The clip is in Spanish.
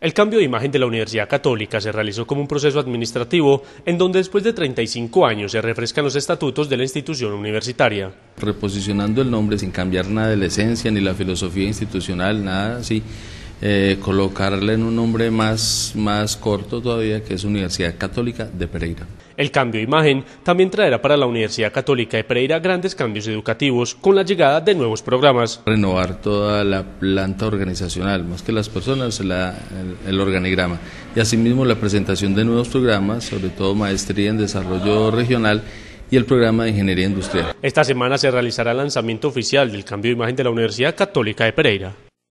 El cambio de imagen de la Universidad Católica se realizó como un proceso administrativo en donde después de 35 años se refrescan los estatutos de la institución universitaria. Reposicionando el nombre sin cambiar nada de la esencia ni la filosofía institucional, nada así eh, colocarle en un nombre más, más corto todavía, que es Universidad Católica de Pereira. El cambio de imagen también traerá para la Universidad Católica de Pereira grandes cambios educativos con la llegada de nuevos programas. Renovar toda la planta organizacional, más que las personas, el, el organigrama. Y asimismo la presentación de nuevos programas, sobre todo maestría en desarrollo regional y el programa de ingeniería industrial. Esta semana se realizará el lanzamiento oficial del cambio de imagen de la Universidad Católica de Pereira.